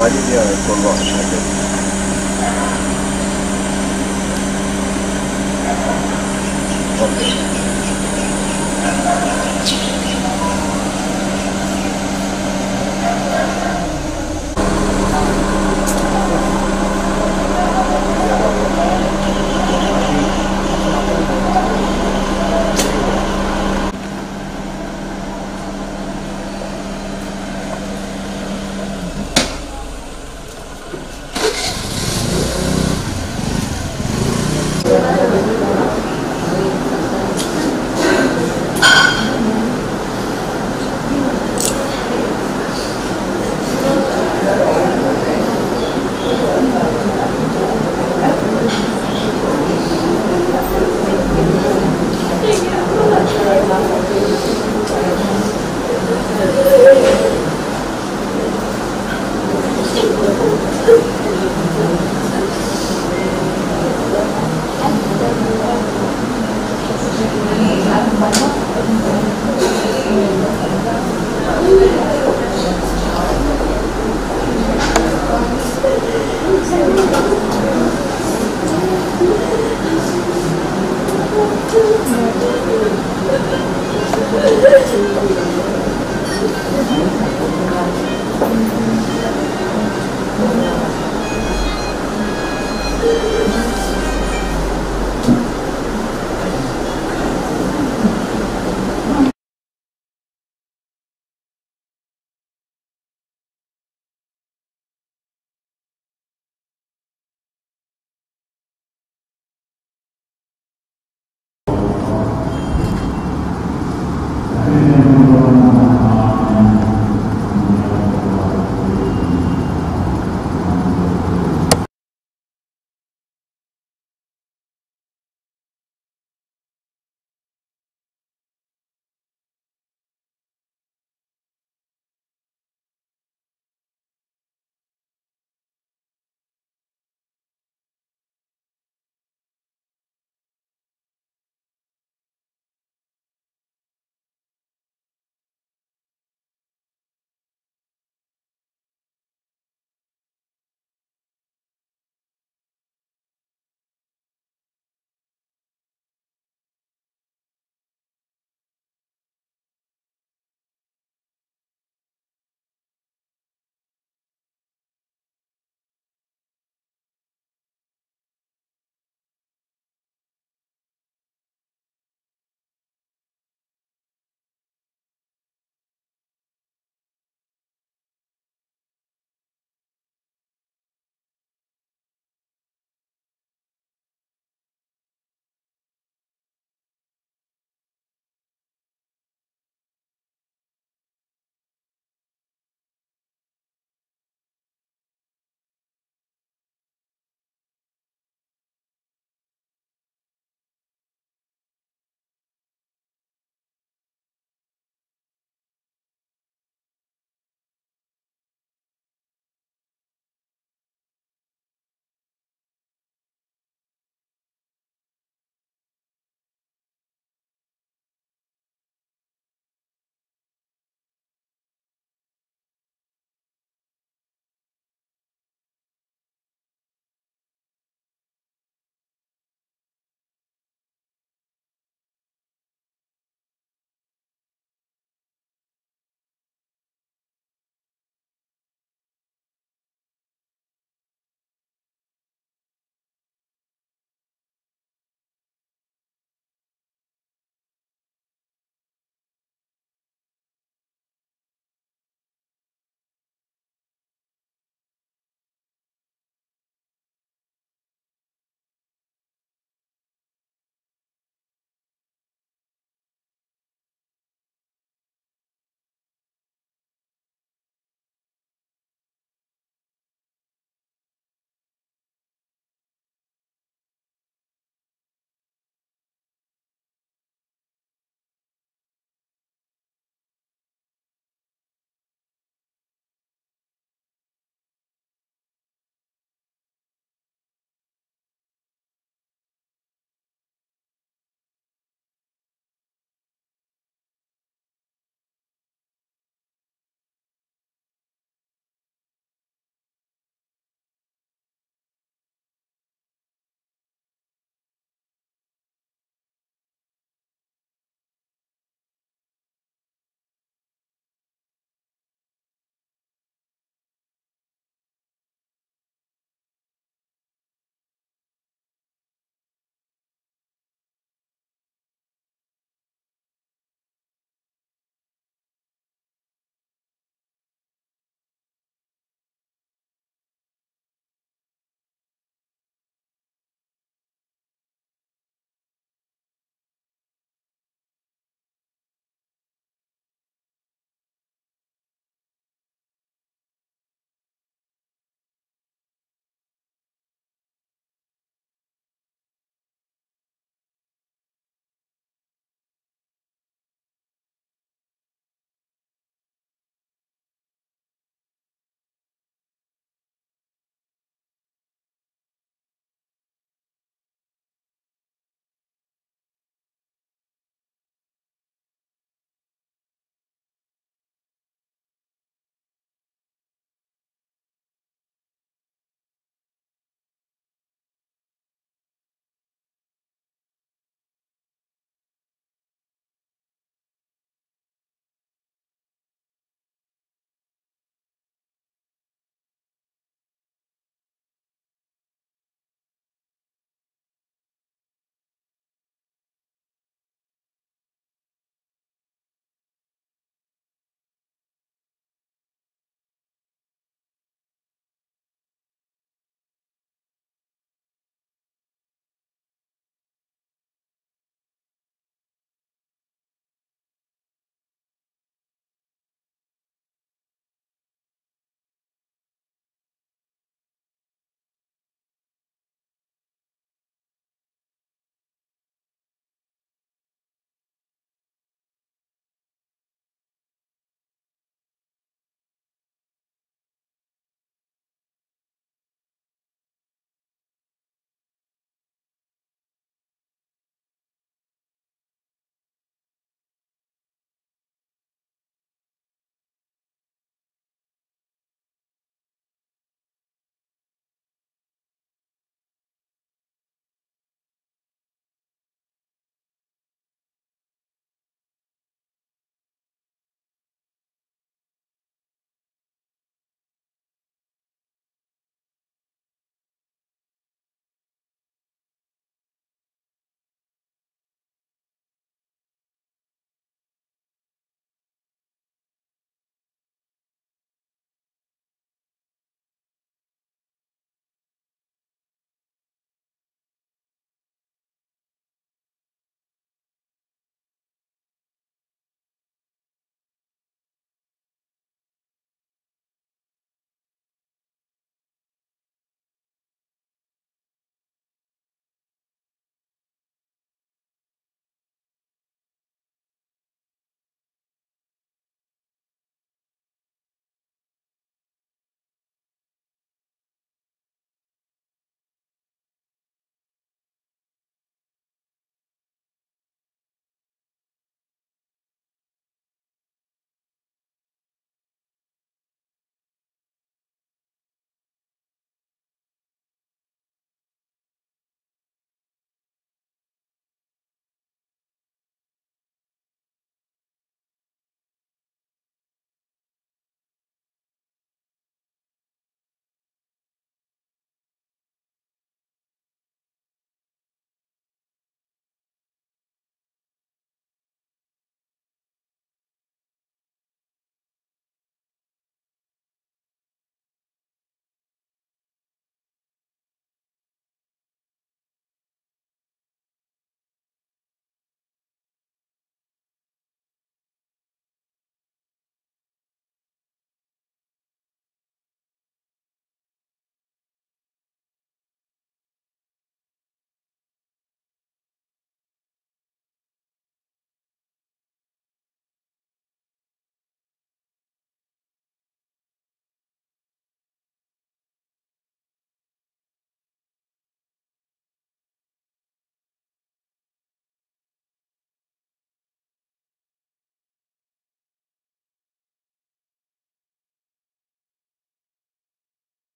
Olivia Colón. Okay. いい?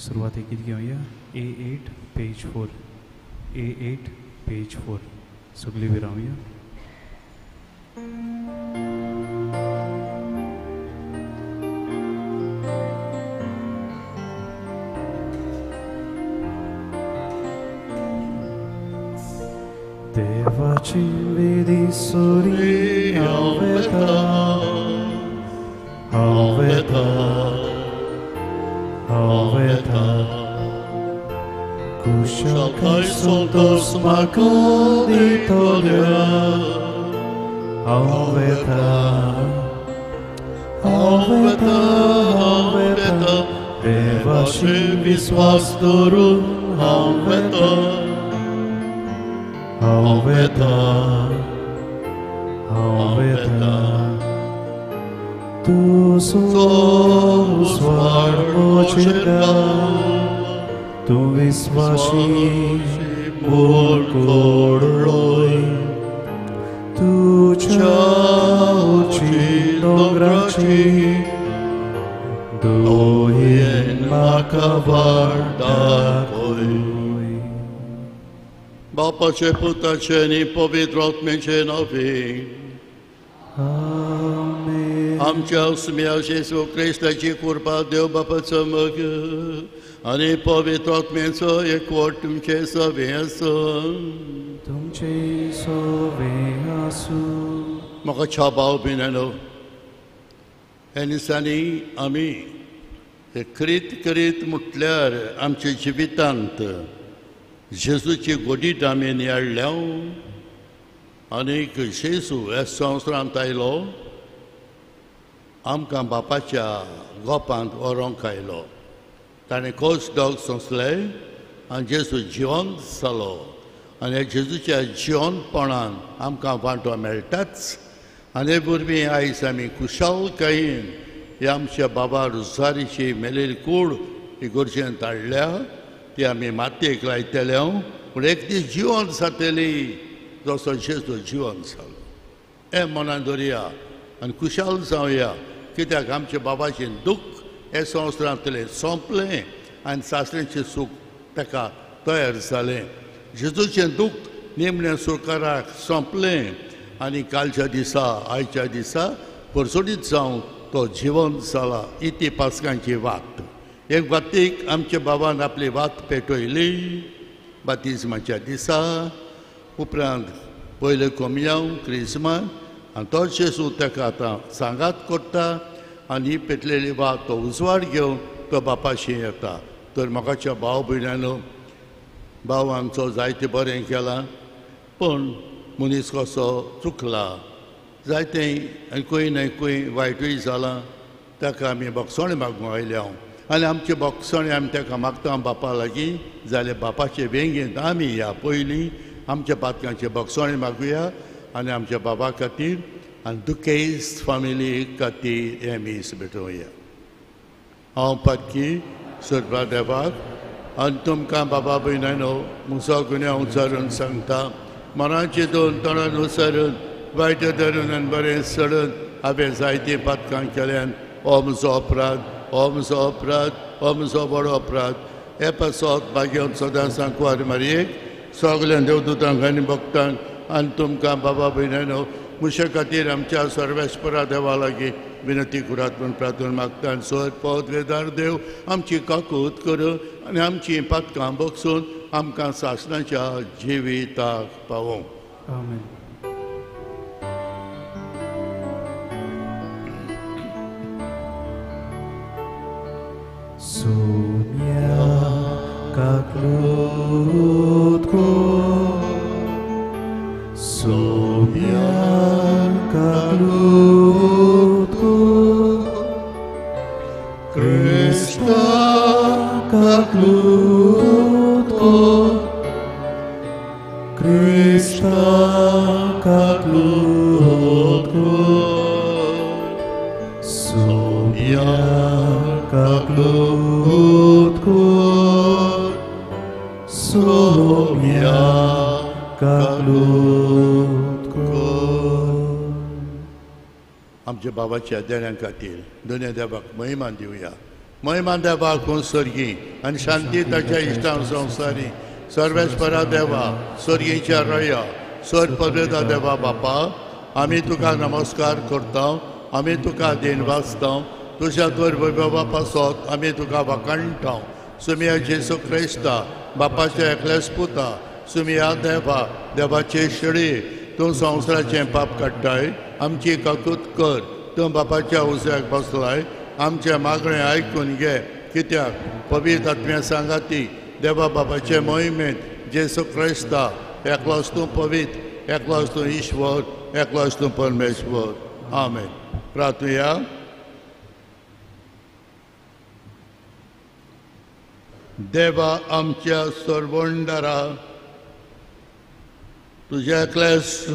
Okay. सुरवातेक कितें घेवया A eight page four. A eight page four. सगळीं विरावया देवाची वेदी सोरी हांव येता हांव येता कुशकाय सोदोस म्हाका दितोल्या हांव येता हांव येता हांव येता देवाशी विस्वास दवरून हांव येता हांव येता हांव येता तूं स्वार मोचिता तूं विस्वाशी बोल कोडलोय तुझ्या उची दोंगराची दोयेन म्हाका वाटाकोय Bapaचे पुताचे आणि पवित्र आत्म्याचे नावे आमेन आमच्या स्मिया आणि पवित्र आत्म्याचो एकवट तुमचे सवे आसूं तुमचे सोवे आसू म्हाका छापाव बिनानो ह्या दिसांनी आमी हे करीत करीत म्हटल्यार आमच्या जिवितांत जेजूची गोडीत आमी नियाळल्या आनीक जेजू ह्या संवसारांत आयलो. आमकां बापाच्या गोपांत व्हरोंक आयलो. ताणें कोच दोग सोंसले आनी जेजू जिवंत जालो आनी ह्या जेजूच्या जिवंतपणान आमकां वांटो मेळटाच आनी वरवीं आयज आमी कुशालकायेन हे आमच्या बाबा रुजारीची मेलेली कूड इगोर्जेंत हाडल्या ती आमी मातयेक लायतले पूण एक दीस जिवंत जातली जसो जेजू जिवंत जालो हें मनान दवरया आनी कुशाल जावया कित्याक आमच्या बाबाचें दुख हे संवसारांतलें सोंपलें आनी सासऱ्याचें सूख ताका तयार जालें जेजूचें दूख निमण्या सुकाराक सोंपलें आनी कालच्या दिसा आयच्या दिसा परसोडीत जावन तो जिवंत जाला इती पासकांची वात एक वातीक आमच्या बाबान आपली वात पेटयली बातिजमाच्या दिसा उपरांत पयले कोमयाव क्रिस्मान आनी तो जेजू ताका आतां सांगात करता आनी ही पेटलेली वात तो उजवाड घेवन तो बापाशी येता. तर म्हाकाच्या भाव भयणानो भाव आमचो जायते बरें केलां पूण मनीस कसो चुकला. जायतें खंय न्हय खंय वायटूय जालां ताका आमी बोगसोणें मागूंक आयल्या आनी आमचें बोगसोणें आमी ताका मागता बापा लागीं जाल्यार बापाचे वेंगेंत आमी या पयलीं आमच्या पातकांचे बोगसोणें मागुया आनी आमच्या बाबा खातीर आनी दुखेस्त फामिली खातीर हें मीस भेटोवया हांव पातकी सर्वा देवाक आनी तुमकां बाबा भयणानो मुसो गुन्या उचारून सांगता मनाचे दोन तोंडान उसारून वायट धरून आनी बरें सडून हांवें जायतीं पातकां केल्यान हो म्हजो अपराध हो म्हजो अपराध हो म्हजो बडो अपराध हे पासत भाग्योन सदां सांकवार मारयेक सगल्या देवदूतांक आनी भक्तांक आनी तुमकां बाबा भयणानो मुशे खातीर आमच्या सर्वेस्परा देवा लागीं विनंती करात म्हूण प्रार्थना मागता आनी सर पद वेदार देव आमची काकूत कर आनी आमची पातकां बगसून आमकां सासणाच्या जिविताक पावों. आमेन. Sonia kaklutku Sonia Senhor. आमच्या बाबाच्या देण्यां खातीर दोनूय देवाक महिमान दिवया महिमा देवा खून सर्गी आनी शांती ताच्या इश्टांक संवसारी सर्वेस्परा देवा सर्गीच्या रया. सर पदवेदा देवा बापा. आमी तुका नमस्कार करता आमी तुका दिन वाचता तुज्या तर वैभवा पासत आमी तुका वखणटा सुमिया जेसू क्रिस्ता बापाच्या एकल्याच पुता. सुमिया देवा देवाचे शिडी तूं संवसाराचें पाप काडटाय आमची काकूत कर. तूं बापाच्या उज्याक बसलाय. आमचें मागणें आयकून घे. कित्याक? पवित्र आत्म्या सांगाती देवा बापाचे मोहिमेंत जेसू क्रिस्ता एकलोच तूं पवित्र एकलोच तूं ईश्वर एकलोच तूं परमेश्वर. आमेन. प्रार्थुया. देवा आमच्या सर्वंडरा तुज्या एकल्याच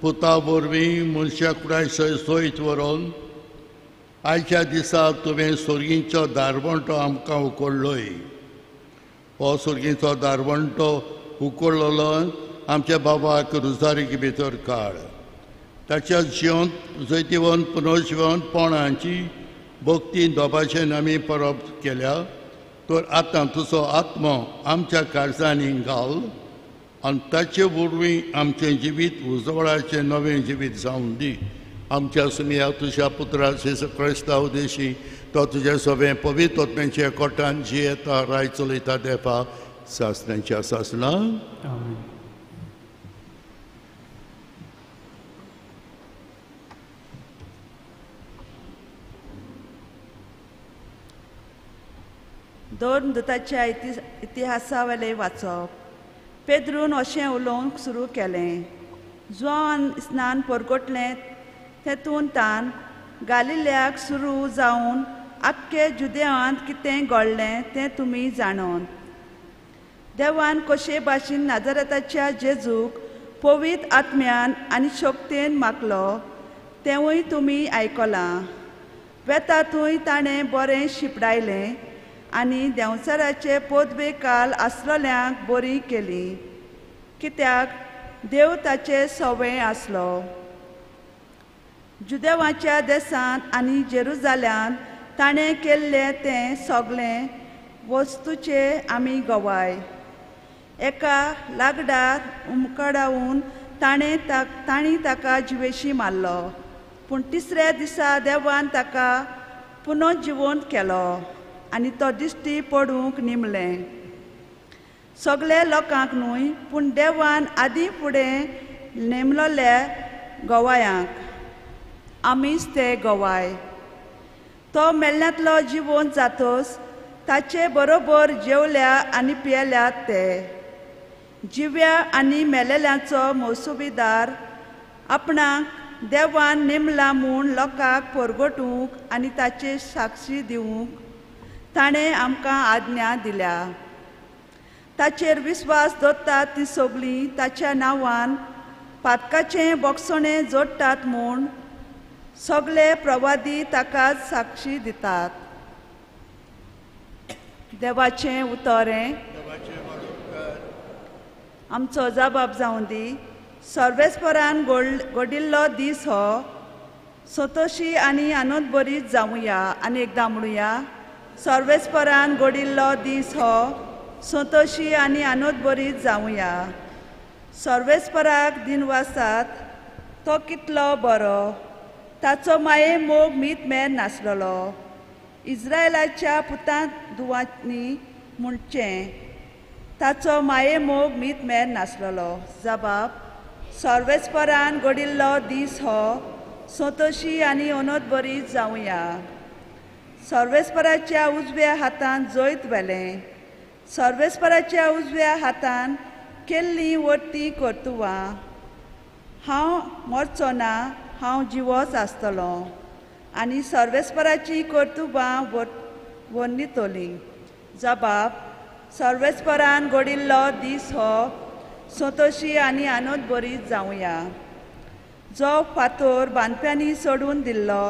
पुता मनशा कुणाय सोयत व्हरून आयच्या दिसा तुवें सुर्गींचो दारवंटो आमकां उकडलोय हो सुर्गींचो दारवंटो उकडलेलो आमच्या बाबाक रुजारीक भितर काड ताच्या जिवन जैतिवन पुनर्जिवन पोणांची भक्ती दोबाचें आमी परब केल्या तर आतां तुजो आत्मो आमच्या काळजांनी घाल आनी ताचे वरवीं आमचें जिवीत उजवळाचें नवें जिवीत जावन दी. आमच्या सुनिया तुज्या पुत्रा जेसू क्रिस्ता उदेशी तो तुजें सगळें पवित्रत्म्याचे जी जियेता राय चलयता देपा सासण्यांच्या सासणा दोन दुताच्या इति इतिहासा वाचप. पेद्रून अशें उलोवंक सुरू केलें. जुआन स्नान परगटलें तेतून तान गालिल्याक सुरू जावन आख्खे जुदेवांत कितें घडलें तें तुमी जाणोन. देवान कशे भाशेन नाजरताच्या जेजूक पवीत आत्म्यान आनी शक्तेन मागलो तेंवूय तुमी आयकलां. वेतातूय ताणें बरें शिपडायलें आनी देंवचाराचे पोदवे काल आसलोल्यांक बरी केली. कित्याक? देव ताचे सवय आसलो. जुदेवाच्या देसांत आनी जेरुजाल्यांत ताणें केल्लें तें सगळें वस्तूचे आमी गवाय. एका लागडार उमकडावून ताणें ताक तांणी ताका जिवेशी मारलो. पूण तिसऱ्या दिसा देवान ताका पुनर्जिवंत केलो. आनी तो दिश्टी पडूंक निमलें. सगळे लोकांक न्हय पूण देवान आदीं फुडें नेमलोल्या गोवायांक. आमीच ते गोवाय. तो मेल्ल्यांतलो जिवन जातोस ताचे बरोबर जेवल्या आनी पियेल्यात ते. जिव्या आनी मेलेल्यांचो मोसुबीदार आपणाक देवान नेमला म्हूण लोकांक परगटूंक आनी ताचे साक्षी दिवंक ताणें आमकां आज्ञा दिल्या. ताचेर विस्वास दवरतात ती सगळीं ताच्या नांवान पातकाचें बोगसणें जोडटात म्हूण सगले प्रवादी ताकाच साक्षी दितात. देवाचें उतरें. आमचो जबाब जावं दी. सर्वेस्परान गोड घडिल्लो दीस हो. सतोशी आनी आनंद बरीच जावुया आनी एकदां म्हणुया सर्वेस्परान गोडिल्लो दीस हो संतोशी आनी आनंद बरी जावुया सर्वेस्पराक दिनवासात तो कितलो बरो ताचो माये मोग मीत मेर नासलोलो। इस्रायलाच्या पुतांत दुवांनी म्हणचें ताचो माये मोग मीत मेर नासलोलो। जबाब सर्वेस्परान घडिल्लो दीस हो संतोशी आनी अनोद बरी जावुया सर्वेस्पराच्या उजव्या हातान जैत व्हेलें. सर्वेस्पराच्या उजव्या हातान केल्लीं वर्ती कर्तुवां. हांव मरचो ना हांव जिवोच आसतलो. आनी सर्वेस्पराची कर्तुबां वर्णितोली. जबाब सर्वेस्परान घडिल्लो दीस हो सोतोशी आनी आनंद बरी जावया जो फातोर बांदप्यांनी सोडून दिल्लो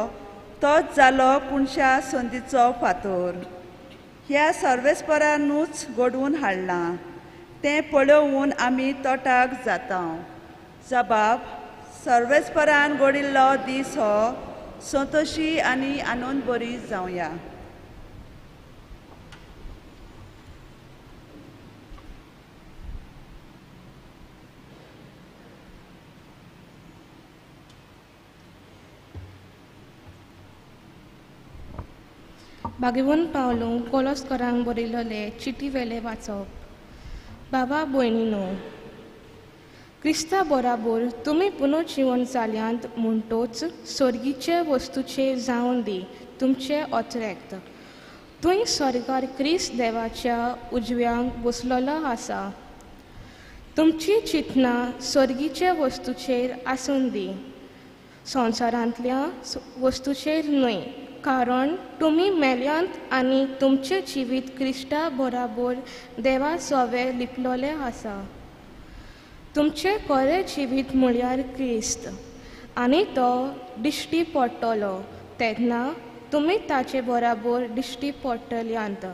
तोच जालो पुणशा संदीचो फातोर. ह्या सर्वेस्परानूच घडवून हाडलां. तें पळोवन आमी तोटाक जाता जबाब सर्वेस्परान घडिल्लो दीस हो संतोशी आनी आनंद बरी जावया बागेवन पावलो कोलोस्करांक बरयलोले चिटी वेले वाचप. बाबा भयणीनो क्रिस्ता बराबर तुमी पुनर्जीवन जाल्यांत म्हणटोच सर्गीचे वस्तूचे जावन दी तुमचे ऑथरेक्त तुवें स्वर्गार क्रिस्त देवाच्या उजव्यांक बसलोलो आसा. तुमची चिंतना स्वर्गीचे वस्तूचेर आसून दी. संवसारांतल्या वस्तूचेर न्हय. कारण तुमी मेल्यांत आनी तुमचें जिवीत क्रिस्ता बराबर देवा सोवे लिपलोले आसा. तुमचें खरें जिवीत म्हळ्यार क्रिस्त. आनी तो दिश्टी पडटलो तेन्ना तुमी ताचे बराबर दिश्टी पडटल्यांत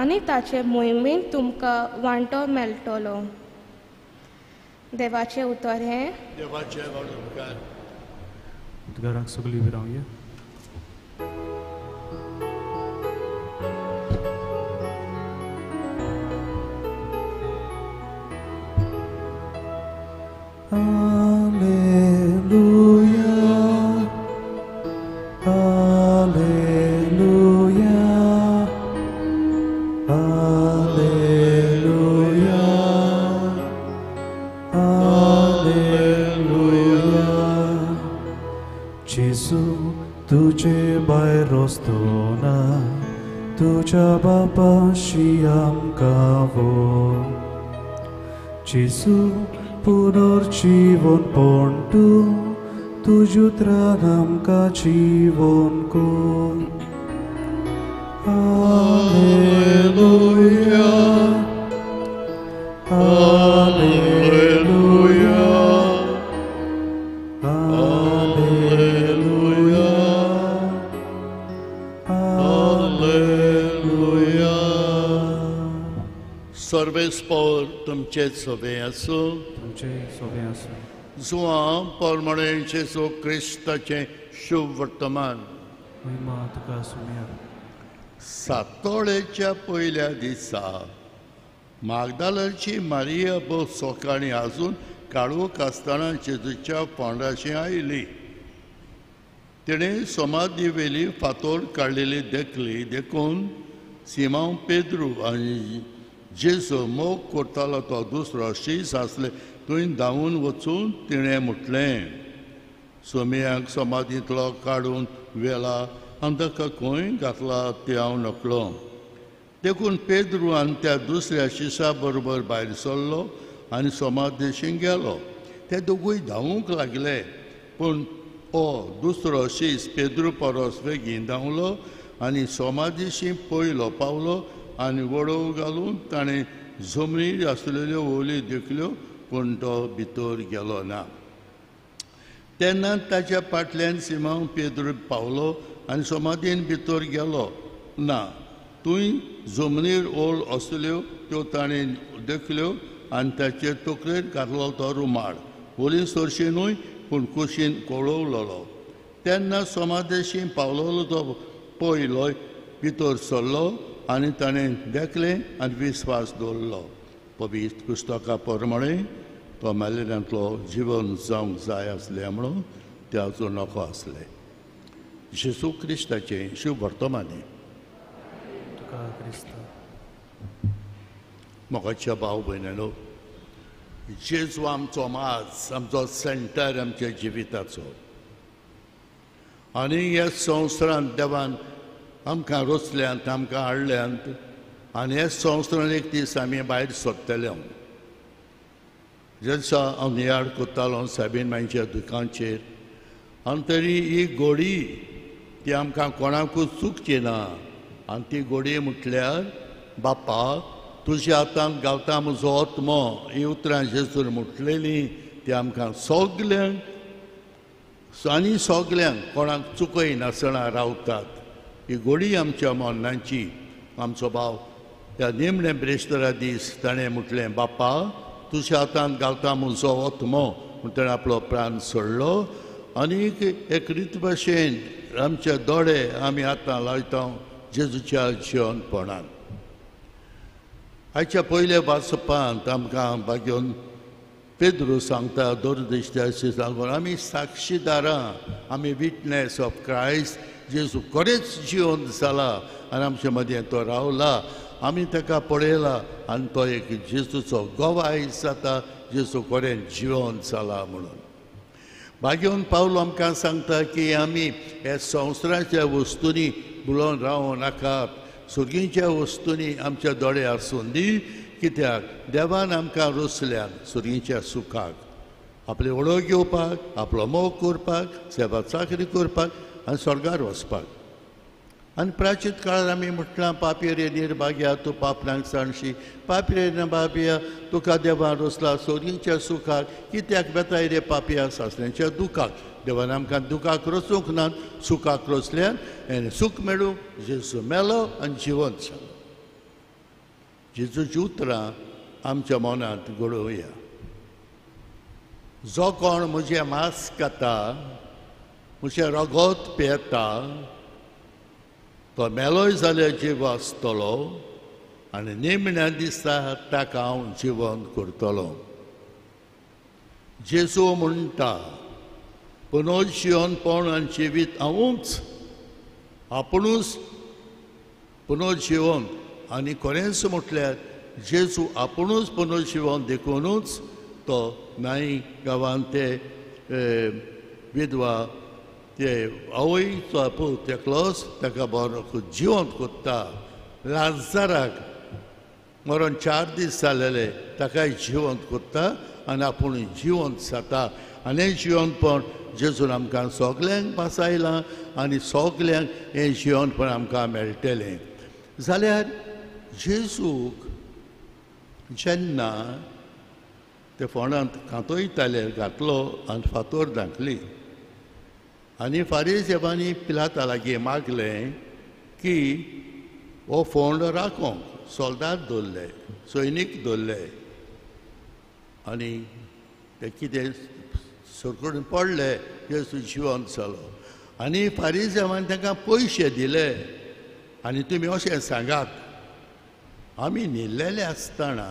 आनी ताचे मोहिमेन तुमकां वांटो मेळटलो देवाचें उतर हें. देवाचे सगळीं उबी रावया तुझ उतरान आमकां जीवन कोर Hallelujah. Hallelujah. Hallelujah. Hallelujah. सर्वेस्पोर तुमचे सोबे आसूं तुमचे सोबे आसूं जुआं परमणे जेसू क्रिस्ताचें शुभ वर्तमान महिमा तुका सुम्या सातोळेच्या पयल्या दिसा मागदालची मारिया बो सकाळीं आजून काळोख आसतना जेजूच्या पोंडाशी आयली तिणें समाधी वेली फातोर काडलेली देखली देखून सिमांव पेद्रू आनी जेजू मोग करतालो तो दुसरो शीस आसले थंय धांवून वचून तिणें म्हटलें सोमयाक समाधींतलो काडून वेला आनी ताका खंय घातला ते हांव नकलो. देखून पेद्रुवान त्या दुसऱ्या शिशा बरोबर भायर सरलो आनी समाधीशी गेलो ते दोगूय धांवूंक लागले पूण हो दुसरो शीस पेद्रू परस बेगीन धांवलो आनी समाधीशी पयलो पावलो आनी वडोव घालून ताणें जमनीर आसलेल्यो ओली देखल्यो पूण तो भितर गेलो ना. तेन्ना ताच्या फाटल्यान सिमांव पेद्र पावलो आनी समाधीन भितर गेलो. ना थंय जमनीर ओळ आसल्यो त्यो ताणें देखल्यो आनी ताचे तकलेर घातलो तो रुमाड ओली सरशीनूय पूण कुशीन कळवलेलो. तेन्ना समाधेशी पावलोलो तो पयलो भितर सरलो आनी ताणें देखलें आनी विस्वास दवरलो पवित्र पुस्तका प्रमाणे तो मेलेल्यांतलो जिवन जावंक जाय आसलें म्हणून ते हाचो नखो आसले जेसू क्रिस्ताचें शुभ वर्तमानी मोगाच्या भाव भयणानो जेजू आमचो माज आमचो सेंटर आमच्या जिविताचो. आनी ह्या संवसारांत देवान आमकां रचल्यांत आमकां हाडल्यांत आनी ह्या संवसारान एक दीस आमी भायर सरतले जस हांव नियाळ कोत्तालो साबीन मांच्या दुकानचेर. आनी तरी ही घोडी ती आमकां कोणाकूच चुकची ना आनी ती गोडी म्हटल्यार बापा तुज्या हातांत गावता म्हजो आत्मो ही उतरां जेजून म्हटलेली ती आमकां सगल्यांक आनी सगल्यांक कोणाक चुकय नासतना रावतात. ही घोडी आमच्या मोन्नांची आमचो भाव त्या निमणे ब्रेस्तारा दीस ताणें म्हटलें बापा तुज्या हातांत घालता म्हजो वतमो म्हूण ताणें आपलो प्राण सोडलो आनीक एक रीत भाशेन आमचे दोळे आमी आतां लायता जेजूच्या जिवनपणान आयच्या पयल्या वाचपांत आमकां बागेवन पेद्रू सांगता दोरदिश्ट्याशी सांगून आमी साक्षीदारां आमी विटनेस ऑफ क्रायस्ट जेजू खरेंच जिवन जाला आनी आमचे मदीं तो रावला आमी ताका पळयला आनी तो एक जेजूचो आयज जाता जेजू कोडेन जिवंत जाला म्हणून. मागीर पावलो आमकां सांगता की आमी हे संवसाराच्या वस्तूंनी बुलोवन रावूं नाकात सुर्गींच्या वस्तूंनी आमच्या दोळे आसून दी. कित्याक? देवान आमकां रोसल्यान सुर्गींच्या सुखाक. आपले ओळख घेवपाक आपलो मोग करपाक सेवा चाकरी करपाक आनी स्वर्गार वचपाक. आनी प्राचीन काळार आमी म्हटलां पापी निर्भाग्या तूं पापनाक सांडशी पापी रे निर्भाग्या तुका देवान रोसला सोरींच्या सुखाक कित्याक बेताय रे पापया सासऱ्यांच्या दुखाक. देवान आमकां दुखाक रचूंक ना सुखाक रोसल्यान आनी सूख मेळूंक जेजू मेलो आनी जिवंत जालो जेजूची उतरां आमच्या मनांत घडोवया जो कोण म्हजें मांस खाता म्हजें रगत पियेता तो मेलोय जाल्यार जीव आसतलो आनी निमण्या दिसा ताका हांव जिवंत करतलो जेजू म्हणटा पुनर्जिवनपण आनी जिवीत हांवूच आपुणूच पुनर्जिवन आनी खरेंच म्हटल्यार जेजू आपुणूच पुनर्जिवन देखुनूच तो नाई गांवांत ते विधवा ते आवयचो आपूत एकलोच ताका बरो जिवंत कोत्ता लाजाराक मरण चार दीस जालेले ताकाय जिवंत कोत्ता आनी आपूण जिवंत जाता आनी हें जिवंतपण जेजून आमकां सोगल्यांक पासायलां आनी सोगल्यांक हें जिवंतपण आमकां मेळटलें जाल्यार जेजूक जेन्ना ते फोंडांत कांतोयताले घातलो आनी फातोर धांकली आनी फारीसेबांनी पिलाता लागीं मागलें की हो फोंड राखोंक सोल्दाद दवरले सैनीक दवरले आनी ते कितें सरकडून पडले जेजू जिवन जालो. आनी फारीसेवान तांकां पयशे दिले. आनी तुमी अशें सांगात आमी न्हिल्लेले आसतना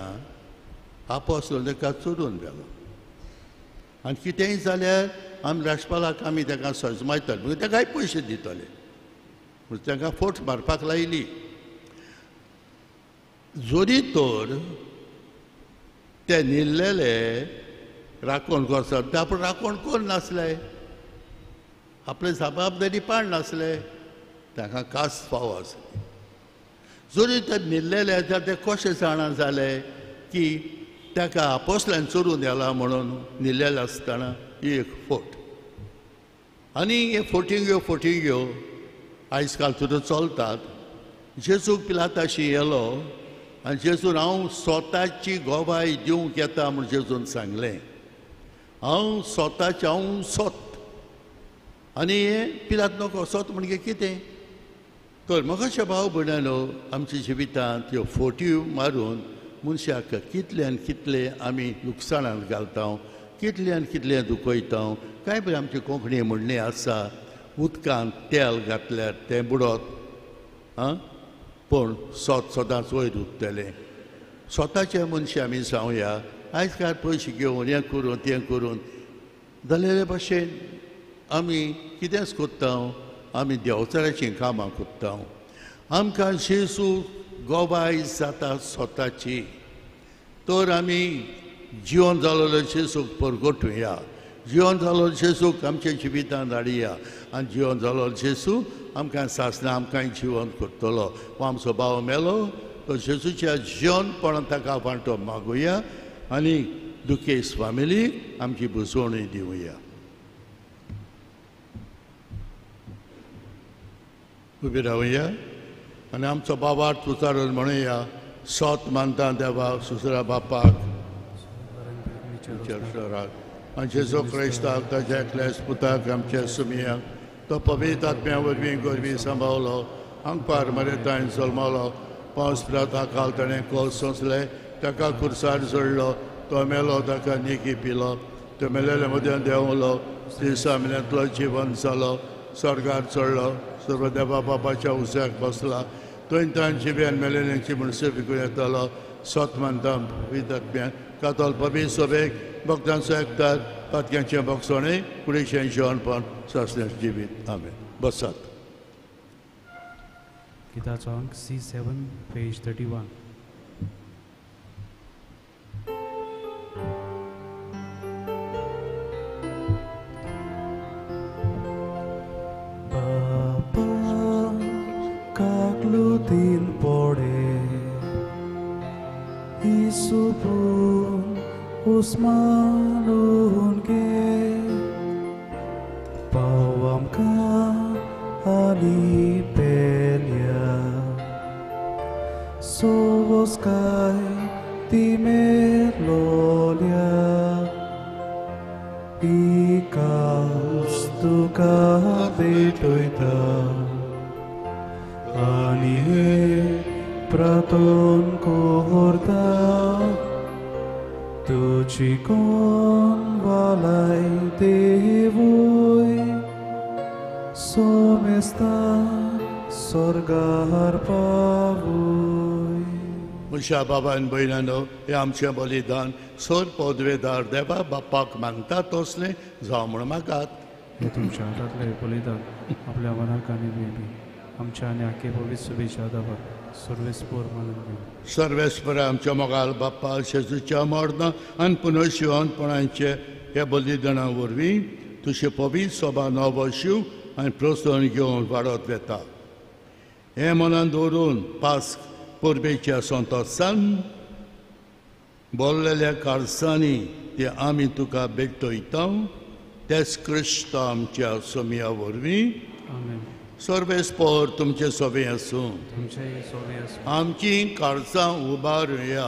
आपोस्तोल ताका चोरून गेलो. आनी कितेंय जाल्यार आमी राजपालाक आमी ताका सजमायतले म्हणजे ताकाय पयशे दितले म्हणजे तांकां फोट मारपाक लायली जोरी तर ते न्हिल्लेले राखण करतात ते आपूण राखण कोण नासले आपले जबाबदारी पाड नासले तांकां कास फाव आसली जोरी ते न्हिल्लेले जाल्यार ते कशें जाणा जाले की ताका आपोसल्यान चोरून येला म्हणून न्हिल्लेले आसतना ही एक फोट आनी हे फोटिंग्यो फोटिंग्यो आयज काल सुद्दां चलतात. जेजूक पिलाताशी येलो आनी जेजून हांव स्वताची गोबाय दिवंक येता म्हूण जेजून सांगलें. हांव स्वताचें हांव सोत. आनी हें पिलात नको सोत म्हणजे कितें? तर म्हाकाशे भाव भयणानो आमच्या जिवितांत ह्यो फोट्यो मारून मनशाक कितल्यान कितले आमी लुकसाणान घालता कितल्यान कितलें दुखयता कांय बरी आमची कोंकणी म्हणणी आसा उदकांत तेल घातल्यार तें बुडत आं? पूण सोत सदांच वयर उरतलें. स्वताचे मनशां आमी जावया आयज काल पयशे घेवन हें करून तें करून जालेले भाशेन आमी कितेंच कोत्ता आमी देंवचाराचीं कामां कोत्ता आमकां जेजू गोबाय जाता स्वताची. तर आमी जिवन जालोले जेजूक परगटुया जिवन जालो जेजूक आमच्या जिवितांत हाडया आनी जिवन जालो जेजू आमकां सासना आमकां जिवन करतलो. हो आमचो भाव मेलो. तो जेजूच्या जिवनपणान ताका वांटो मागुया. आनी दुखेस फामिली आमची बुजवणी दिवया उबी रावया आनी आमचो बाबार तुचारून म्हणुया सोत मानता देवा सुसरा बापाक. चर्चराक आनी जेजो क्रिस्ताक ताच्या एकल्यास पुताक आमच्या सुमियाक तो पवित्र आत्म्या वरवीं गोरवी सांबाळलो मरे ताणें जल्मलो पावस प्राता काल ताणें कोल सोंसले ताका खुर्सार जोडलो तो मेलो ताका निकी पिलो तो मेलेले मदें देंवलो दिसा मिल्यांतलो जिवन जालो स्वर्गार चडलो sonra Deva Paşa uzak basla. Tointan Cibian Melenen Cimunse Vikuyatala Sotmandam Vidatmian Katal Pabi Sobek Bogdan Sektar Patkan Çemboksoni Kulishen John Pon Sasnes Cibit Amin Basat Gita Song C7 page 31 দিন পড়ে ইসুফুন উসমানুনকে পাওয়ামকা আনি পেলিয়া সোস্কাই তিমে লোলিয়া ইকাস তুকা বেটইতা kai timer lolia Ikastuka betoita Ani he praton kohorta Tuci kon valai devoi Somesta sorgar pavoi म्हज्या बाबान भयणानो हे आमचें बलिदान सोर पदवेदार देवा बापाक मागता तसलें जावं म्हण मागात हे तुमच्या हातातले बलिदान आपल्या मनाक आनी बेबी आमच्या आनी आखे सुबेच्या दावर सर्वेस्पोर मानून सर्वेस्पर आमच्या मोगाल बाप्पा शेजूच्या मरणा आनी पुनर्शिवणपणांचे हे बलिदाना वरवीं तुजे पवित्र सभा नवो शिव आनी प्रोत्साहन घेवन वाडत वेता हे मनान दवरून पास्क परबेच्या संतोसान बोललेल्या काळसांनी ते आमी तुका भेटयता तेच क्रिस्त आमच्या सोमिया वरवीं आमेन सर्वेस्पर तुमचे सोबे आसूं आमची काळसां उबारुया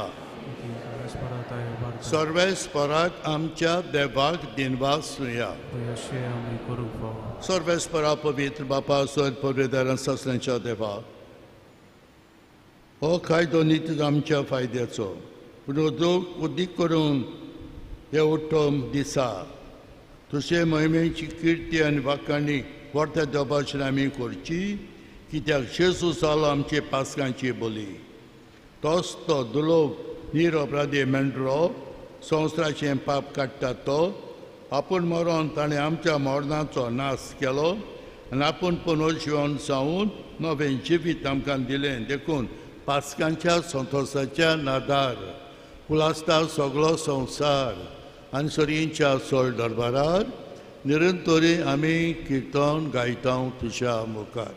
उबार सर्वेस्पराक आमच्या देवाक आमी करूंक फावो सर्वेस्परा पवित्र बापा सोद पवित्रान ससल्यांच्या देवा हो कायदो नीत आमच्या फायद्याचो पूण उदोग उदीक करून हे उत्तम दिसा तुजे महिमेची किर्ती आनी वाखाणी व्हडल्या देवाचेर आमी करची कित्याक शेजू जालो आमचे पासकांची बोली तोच तो दुलोक निरपराधी मेंढरो संवसाराचें पाप काडटा तो आपूण मरोन ताणें आमच्या मरणाचो नाश केलो आनी आपूण पुनर्जिवन जावन नवें जिवीत आमकां दिलें देखून पासकांच्या संतोशाच्या नादार उलासता सगळो संवसार आनी सरयेच्या सोळ दरबारार निरंतरी आमी किर्तन गायता तुज्या मुखार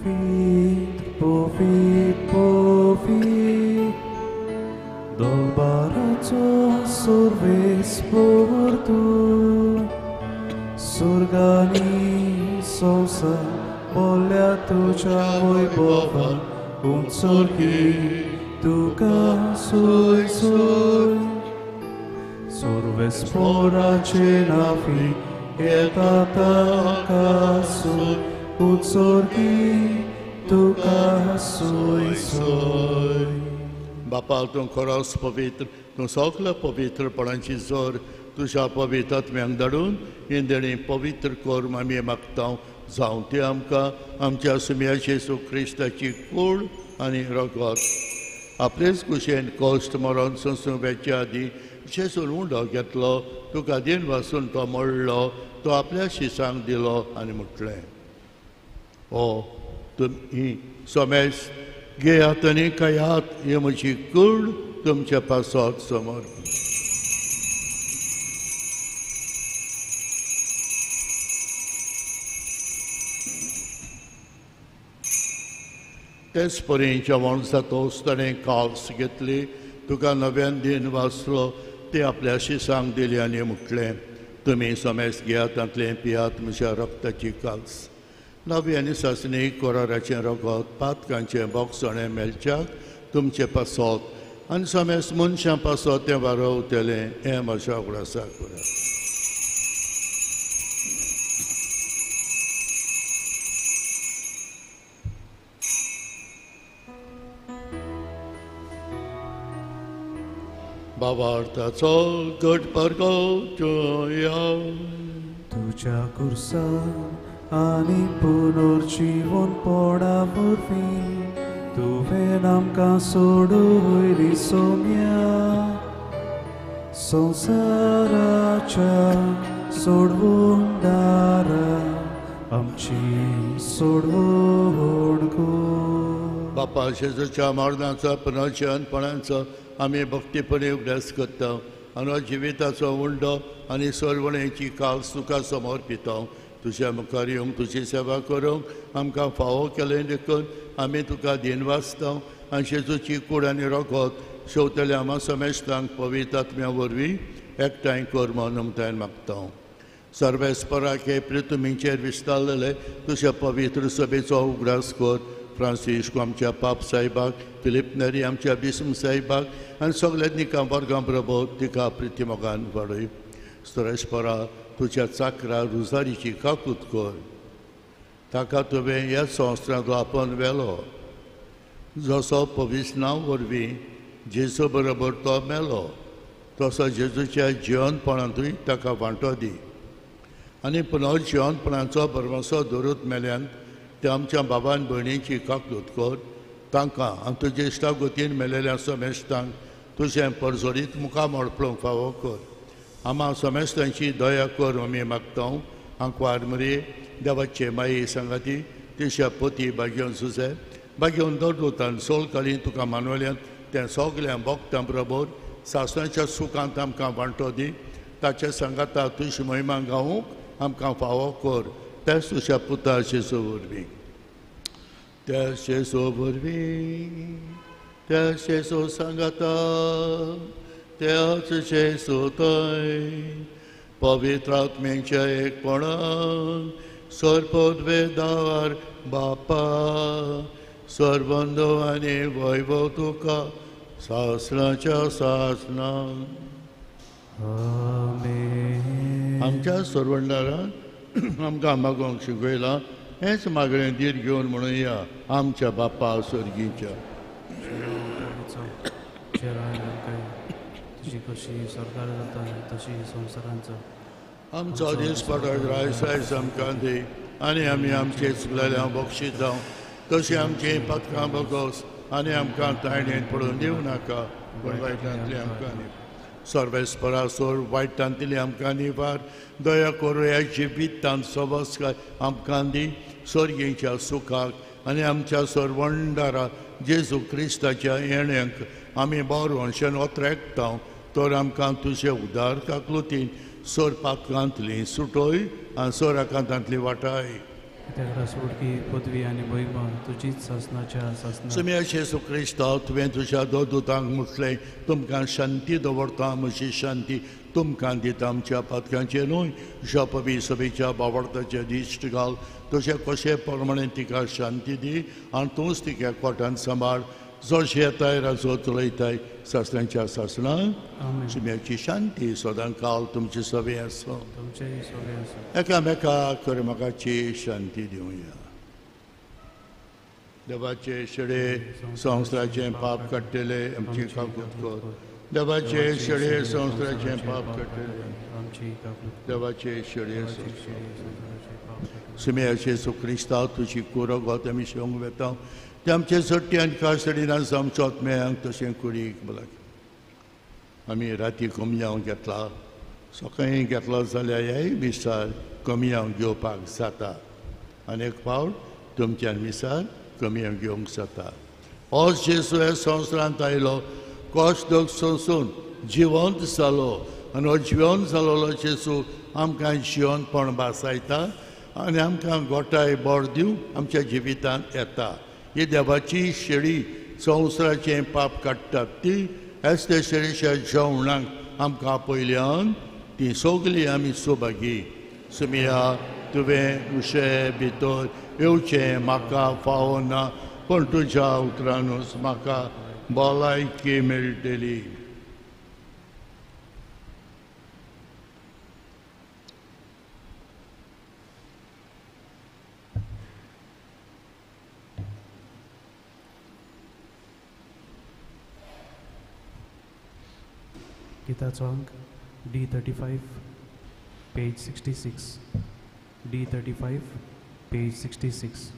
Povit, povit, povit Dolbaraco surves portu Surgani sosa Polea tucia voi bova Un sorgi Tuca sui sui Surves pora cena fi Etata sui ut sorgi tuca sui sui. बापा तूं खरोच पवित्र तूं सगळ्या पवित्रपणांची जोर तुज्या पवित्रत्म्यांक धाडून ही देणी पवित्र करून आमी मागता जावं ती आमकां आमच्या सुमयाचे सु क्रिस्ताची कूड आनी रगत आपलेच कुशेन कश्ट मरण संसुब्याच्या आदी जेसून उंडो घेतलो तुका दिन वासून तो मोडलो तो आपल्या शिसांक दिलो आनी म्हटलें ओ तुमी सोमेस घेयात आनी कयात ही म्हजी कूड तुमच्या पासत समोर तेच परी जेवण ताणें काल्स घेतली. तुका नव्यान दिन वाचलो ते आपल्याशी सांग दिली आनी म्हटलें तुमी सोमेस घेयात तांतलें पियात म्हज्या रक्ताची काल्स नवी आनी सासणी कोराराचें रगत पातकांचें बोगसणें मेलच्याक तुमचे पासत. आनी सोमेस मनशां पासत तें वारवतलें हें म्हज्या उगडासा करात बाबार्थाचो गट परगोवचोया तुझ्या कुर्सा आनी पुनर्जीवन पोडा वरवीं तुवें आमकां सोडूयली सोम्या संवसाराच्या सोडवून दारा आमची सोडवून गो बापा शेजूच्या मरणाचो पुनर्जनपणाचो आमी भक्तीपणे उगडास करता. आनी जिविताचो उंडो आनी सोलवणेची काल तुका समोर पिता. तुज्या मुखार येवंक तुजी सेवा करूंक आमकां फावो केलें देखून आमी तुका दिन वाचता. आनी शेजूची कूड आनी रोगोत शेवतल्या आमा समेस्तांक पवित्रात्म्या वरवीं एकठांय कर म्हणून उमतायन मागता. हे प्रितुमींचेर विस्तारलेले तुज्या पवित्र सभेचो उगडास कर. फ्रांसिस्को आमच्या पाप साहेबाक फिलिप नरी आमच्या बिस्म साहेबाक आनी सगळ्यांनी वर्गां बरोबर तिका प्रितीमोगान वाडय सुरेशपरा तुज्या चाकरा रुजारीची काकूत कर ताका तुवें ह्या संवसारांतलो आपोवन वेलो जसो पवित्र वरवीं जेजू बरोबर तो मेलो तसो जेजूच्या जिवनपणांतूय ताका वांटो दी आनी पुनर्जिवनपणाचो बरवसो दवरूत मेल्यान ते आमच्या बाबान भयणीची काक कर तांकां आनी तुजे इश्टागोतीन मेलेल्या समेस्तांक तुजें परजोरीत मुखार मोडपळोवंक फावो कर. आमा समेस्तांची दया कर आमी मागता आंकवार मरे देवाचे माई सांगाती तिच्या पोती बागेवन सुजे बागेवन दर सोल कालीन तुका मानवल्यान तें सगल्या भोगतां बरोबर सासण्याच्या सुखांत आमकां वांटो दी. ताचे सांगाता तुजी महिमा गावूंक आमकां फावो कर. तेच तुज्या पुता शेसो वरवीं त्या शेसो वरवीं त्या शेसो सांगाता त्याच शेसो थंय पवित्र आत्म्याच्या एकपणान सर्पोद्वेदार बापा सर्वंदो आनी वैभव तुका सासणाच्या सासणान आमेन आमच्या सरवंडारान आमकां मागोवंक शिकयलां हेंच मागणें दीर घेवन म्हणून या आमच्या बापा तुजी कशी सरकार जाता तशी संवसारांचो आमचो दीस पडत रायसायज आमकां दी आनी आमी आमचे चुकलेल्या बक्षीत जावं तशी आमची पथकां बगोस आनी आमकां तायणेन पडून दिवं नाका पूण वायटांतली आमकां न्ही सर्वेस्परासोर वायटांतली आमकां निवार दया करूं ह्या जिवितांत सवस्काय आमकां दी सर्गेच्या सुखाक आनी आमच्या सर्वंडारा जेजू क्रिस्ताच्या येण्याक आमी बोर वंशान ओत्रेकता तर आमकां तुजे उदार काकलुतीन सोर पातकांतली सुटोय आनी सोर आकांतांतली वाटाय। तेका सोडकी पदवी आनी महिमा तुजीच सासनाच्या सासना अशें जेजू क्रिस्ता तुवें तुज्या दोदूतांक मुतलें तुमकां शांती दवरता म्हजी शांती तुमकां दिता आमच्या पातकांचेर न्हय शपवी सभेच्या बावडताचे दिश्ट घाल तुजें कशें प्रमाणे तिका शांती दी आनी तूंच तिका कोटान सांबाळ जशें येताय राजो चलयताय सासऱ्यांच्या सासणाक आमेन सुम्याची शांती सदां काल तुमची सभे आसूं तुमचेय सगळे आसा एकामेकाक कर्मकाची शांती दिवया देवाचे शेडे संवसाराचे पाप काडटले आमची काकूत कर देवाचे शेडे संवसाराचे पाप काडटले देवाचे शेडे संवसाराचे पाप सुमेयाचे सुक्रिस्ताव तुजी कुरगोत आमी शेवंक वेता आमचे सट्टी आनी कासडीना आमचोत मेळ्यांक तशें कुडीक बोलाक आमी राती कमयाव घेतला सकाळी घेतलो जाल्यार ह्याय मिसार कमयाव घेवपाक जाता आनी एक फावट तुमच्यान मिसार कमयाव घेवंक जाता हो जेसू ह्या संवसारांत आयलो कश्ट दोग सोंसून जिवंत जालो आनी हो जिवंत जालोलो जेसू आमकां जिवनपण बासायता आनी आमकां गोठाय बोर दिवंक आमच्या जिवितांत येता ही देवाची शेळी संवसाराचें पाप काडटात ती हेच ते शेळीच्या जेवणाक आमकां आपयल्यान ती सगळी आमी सुभागी सुमिया तुवें उशे भितर येवचें म्हाका फावो ना पूण तुज्या उतरानूच म्हाका भलायकी मेळटली. Gita song D thirty five page sixty six D thirty five page sixty six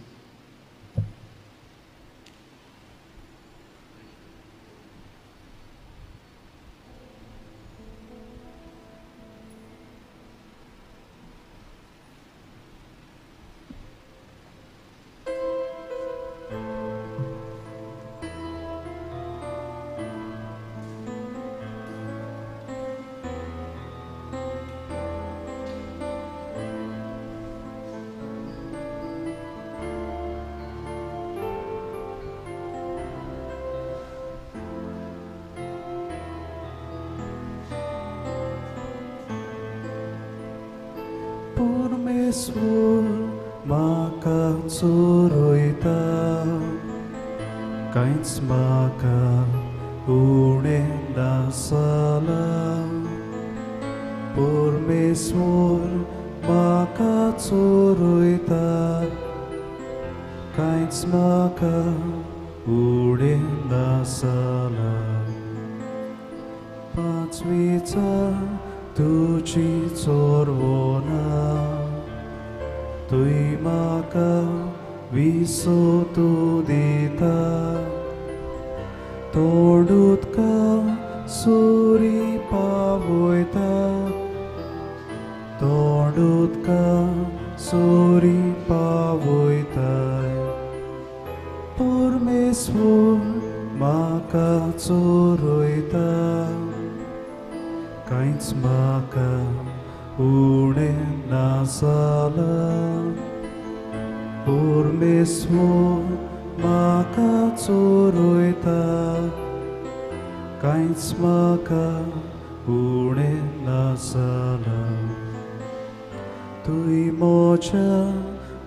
तुय मोच्या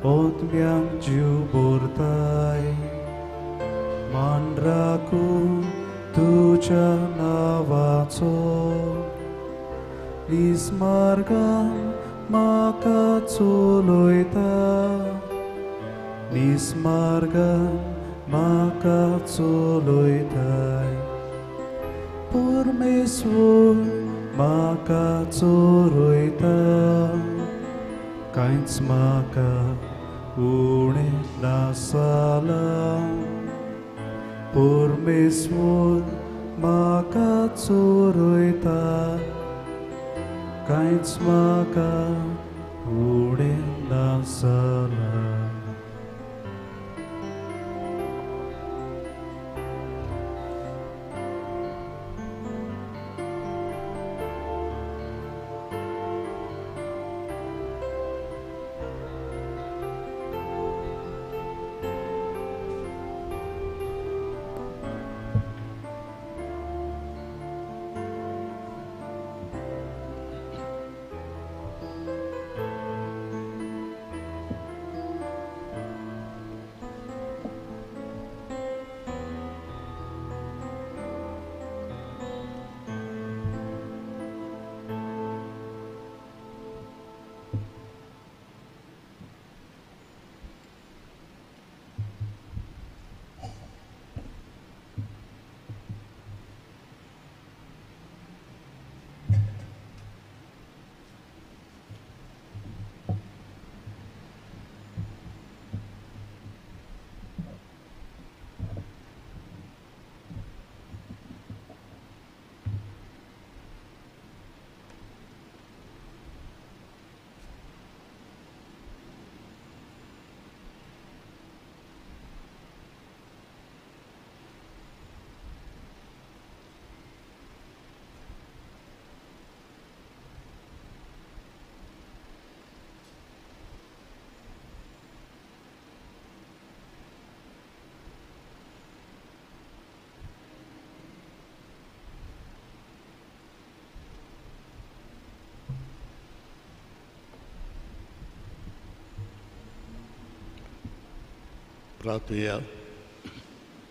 ओतम्यांक जीव भरताय मान राखून तुज्या नांवाचो निस्मार्गान म्हाका चोलयता निस्मार्गान म्हाका चोलयताय परमेश्वर म्हाका चोरयता. कांयच म्हाका उणें नासालां परमेश्वर म्हाका चोरयता कांयच म्हाका उणें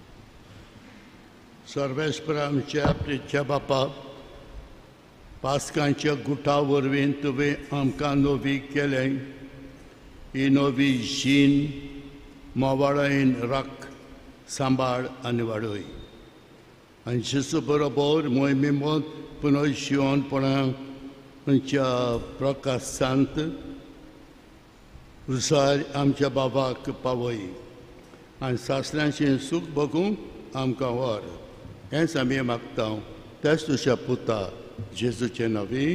नासला प्रार्थया सर्वेस्पर आमच्या प्रिच्या बापा पास्कांच्या गुटा वरवीं तुवें आमकां नवी केलें ही नवी जीण मोवाळायन राख सांबाळ आनी वाडय आनी जेसू बरोबर मोहिमेमोत पुनर्शिवणपणाच्या प्रकाशांत उसार आमच्या बाबाक पावय आनी सासऱ्यांशी सूख बघूंक आमकां व्हर हेंच आमी मागता तेच तुज्या पुता जेजूचे नवी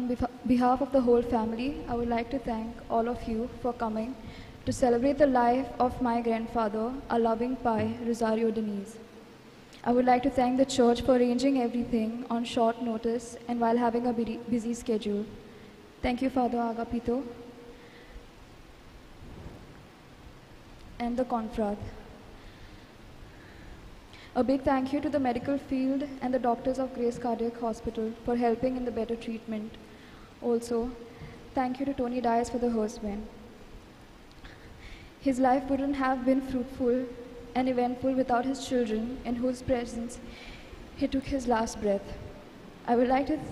On behalf of the whole family, I would like to thank all of you for coming to celebrate the life of my grandfather, a loving Pai, Rosario Denise. I would like to thank the church for arranging everything on short notice and while having a busy- schedule. Thank you, Father Agapito and the confrath. A big thank you to the medical field and the doctors of Grace Cardiac Hospital for helping in the better treatment. Also, thank you to Tony Dias for the husband. His life wouldn't have been fruitful and eventful without his children, in whose presence he took his last breath. I would like to th-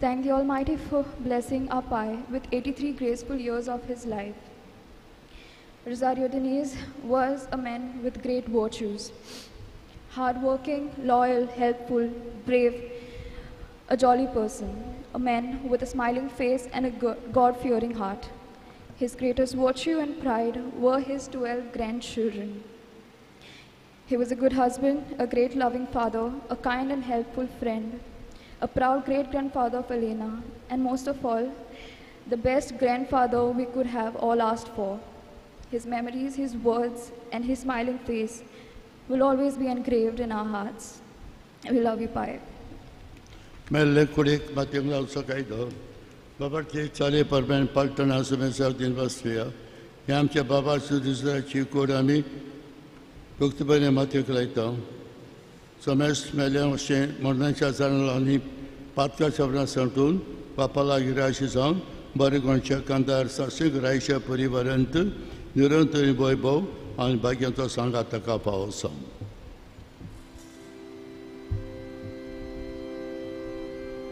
thank the Almighty for blessing our Pi with 83 graceful years of his life. Rosario Deniz was a man with great virtues hardworking, loyal, helpful, brave, a jolly person, a man with a smiling face and a God fearing heart. His greatest virtue and pride were his 12 grandchildren. He was a good husband, a great loving father, a kind and helpful friend, a proud great grandfather of Elena, and most of all, the best grandfather we could have all asked for. His memories, his words, and his smiling face will always be engraved in our hearts. We love you, Pai. मेल्ले कुड़ीक मातयेंग जावचो कायदो बाबा के चाले परमेन पलटण आसुमें south university हे आमच्या बाबाची दुसऱ्याची code आमी भक्तपणे मातयेक लायता समेस मेल्या अशें मरणाच्या जाणां आनी पातका शब्दां सांटून बापा लागीं अशें जावन बरें गोंयच्या कांदार सासूक रायच्या परिवारांत निरंतर वैभव आणि भाग्यांचा सांगा ताका पावसां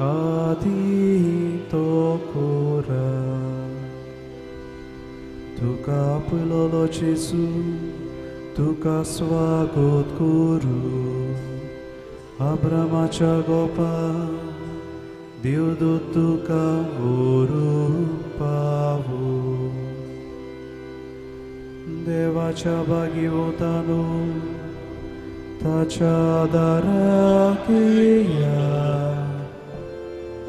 adintokura Tuka pulolo tu Tuka god guru. Abramacha gopa Dildo tuka guru pavu. Devacha bhagivotanu Tachadarakiya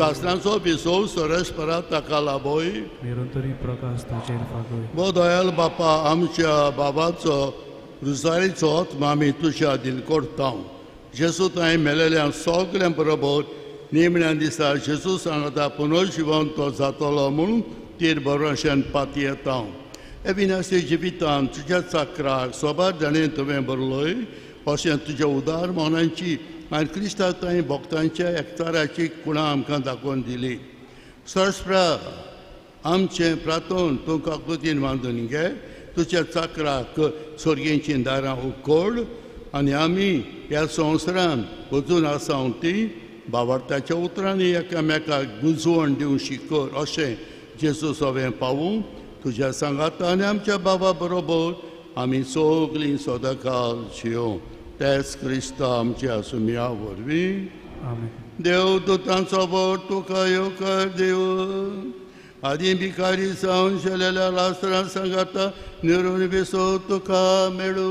शास्त्रांचो भिसो सरस परात ताका लाबोय निरंतरी प्रकाश ताचेर फागोय वो दयाल बापा आमच्या बाबाचो रुसाळीचो आत्मा आमी तुज्या दिल करता जेसू ताई मेलेल्या सगळ्यां बरोबर निमण्या दिसा जेसू सांगता पुनर्जिवन तो जातलो म्हणून तीर बरोशेन पाती येता अविनाशी जिवितान तुज्या चाकराक सोबार जाणें तुवें बरलोय अशें तुज्या उदार मोनांची आनी क्रिस्तांव ताई भक्तांच्या एकचाराची कुणां आमकां दाखोवन दिली सरस्प्रा आमचें प्रातोन तूं काकुतीन बांदून घे तुज्या चाकराक सोर्गेंचीं दारां उकोड आनी आमी ह्या संवसारान वचून आसाव ती भावार्थाच्या उतरांनी एकामेकाक गुंजवण दिवं शिकोर अशें जेजू सवें पावूं तुज्या सांगाता आनी आमच्या बाबा बरोबर आमी सगळीं सदांकाल जियों तेच क्रिस्त आमच्या सुमया वरवीं देव दुतांचो बोट तुका येवकार देव आदी भिकारी जावन शेलेल्या लासरां सांगाता निरून बेसो तुका मेळू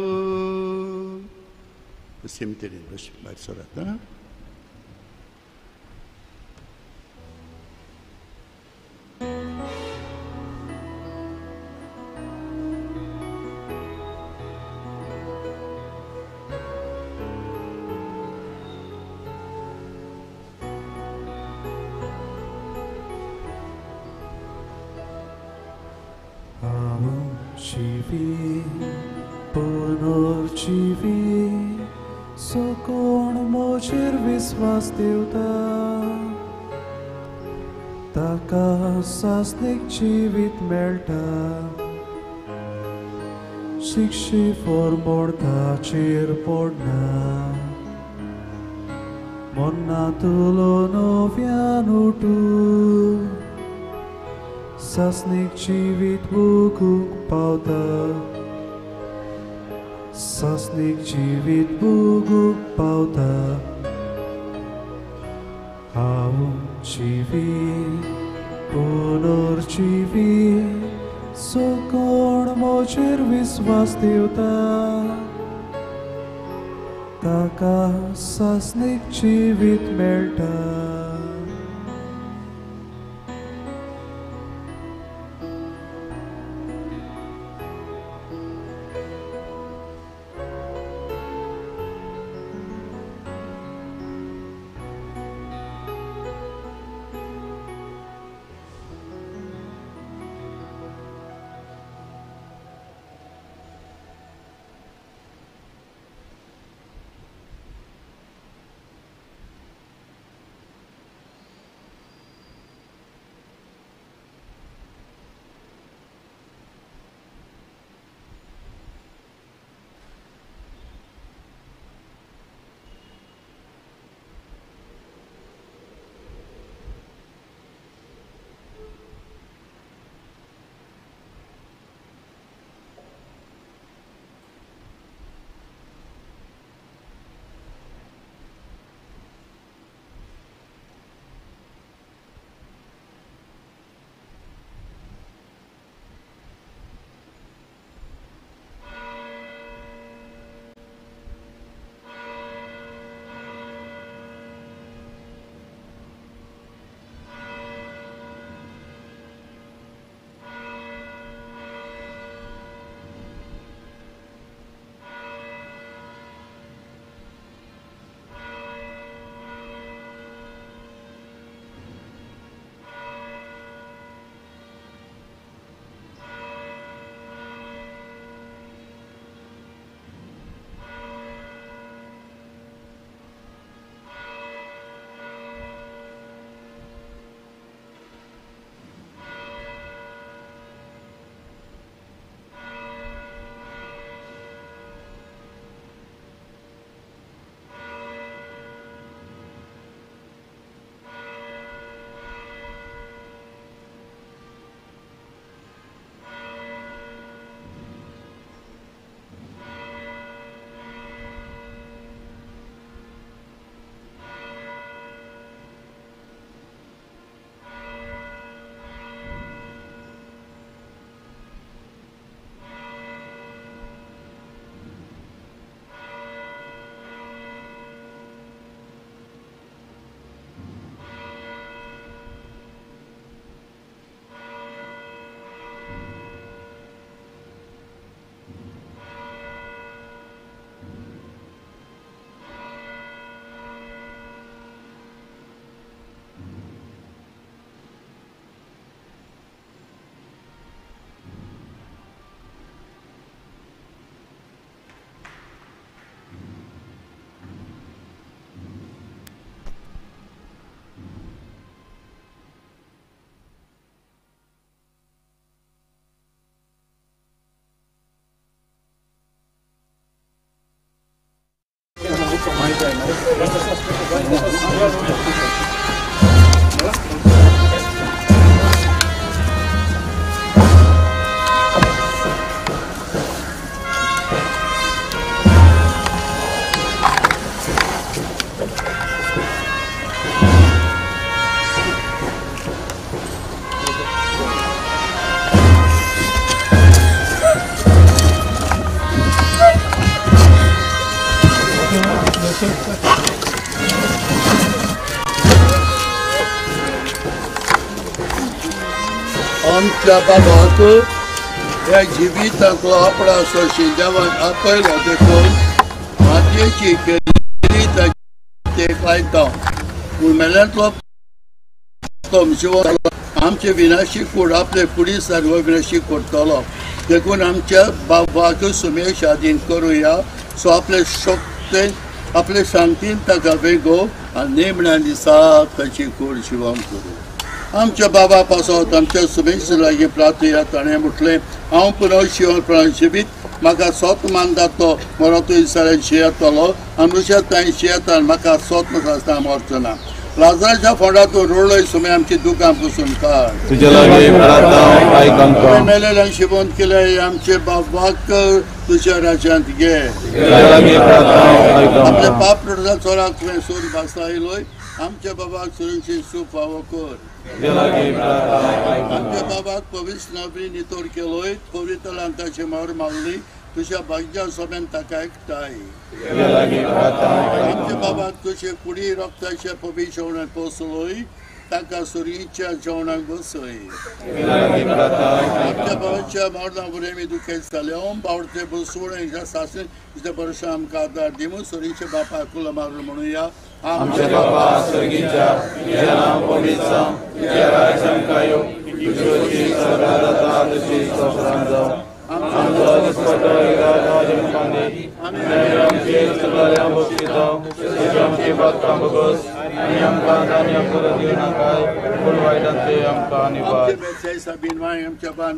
सिमतेरीन बस भायर सरात शिक्षी फोरमोड ताचेर पडना मोन्ना तुलो नव्यान उठू सासनीक जिवीत बुकूंक पावता सासनीक जिवीत बुगूंक पावता हांव जिवीत पुनर्जिवीत सो कोण मोचेर विस्वास देवता ताका सासनीक जिवीत मेळटा. Ne? Das ist das, was wir आमच्या बाबाक ह्या जिवितांतलो आपणा सोशी देवान आपयलो देखून मातयेची केली ते कायदा उमेल्यांतलो आमचे विनाशी कूड आपले फुडी सर्व विनाशी करतलो देखून आमच्या बाबाक सुमेश आदीन करूया सो आपले शक्ती आपले शांतीन ताका वेगो आनी नेमण्या दिसा ताची कूड शिवम करूं आमच्या बाबा पासत आमच्या सुमेश लागीं प्रार्थया ताणें म्हटलें हांव पुनः शिवण प्राण जिवीत म्हाका सोत मान जातो मरो तूं इसरायल जियेतलो अनुशा ताई जियेता आनी म्हाका सोत आसता मरचो ना लाजाराच्या फोंडातून रोडलोय सुमे आमची दुकान पुसून काड मेलेल्यांक शिवण केले आमचे बाबाक तुझ्या राज्यांत घे. आपले पाप रोडचा चोराक तुवें सूर भासायलोय आमच्या बाबाक सुरक्षीत सूप फावो कर. बाबाक पवित्र नवरी नितोर केलोय पवित्रान ताची मार मारली तुझ्या भाग्या सोबेन ताका प्रार्थना आमच्या बाबाक तुझे कुडी रक्ताचे पवित्र जेवणात पोसलोय ताका सुरयेच्या जेवणाक प्रार्थना आमच्या बाबाच्या मरना बरें मी दुखेत जाले ओम बावडते बसून हेच्या सासरे तिच्या वर्ष आमकां आदार दिमू सोरीच्या बापाक कुला मारून म्हणूया आमचे बाबा सर्गीच्या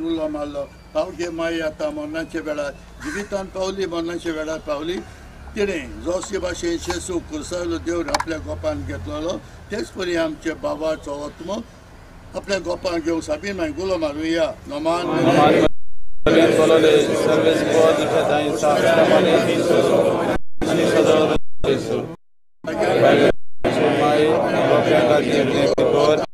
उलो मारलो वेळार जिवितान पावली मरणाच्या वेळार पावली तिणें जोशी भाशेन शेसू कुरसायलो देव आपल्या गोपान घेतलेलो तेच परी आमचे बाबाचो आत्मो आपल्या गोपान घेवन साबीन मागीर गुलो मारूया नमान Solole, Boga dziewnie kibor.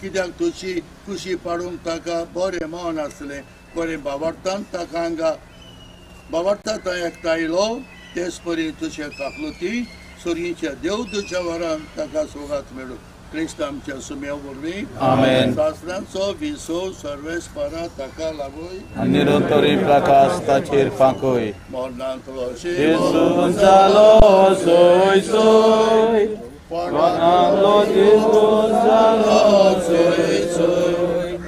कित्याक तुजी खुशी पाडूंक ताका बरें मन आसलें बरें बाबार्थान ताका हांगा बाबार्था तो एकठांयलो तेच परी तुजे काकलुती सुरयेच्या देव तुज्या वरान ताका सोगात मेळूं Kristam cel sub meu vorbi. Amen. Sastranțo, visu, sorves, para, taka, la voi. Nirutori, plaka, stacir, fancoi. Mornantolo, și... Iisus, salos, oi, soi. Mornantolo, Iisus, salos, oi, soi.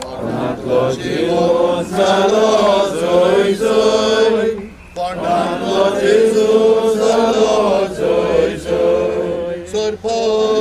Mornantolo, Iisus, salos, soi.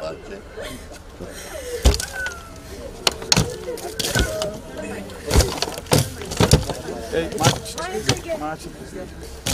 parça. Ey, maç, maç, maç.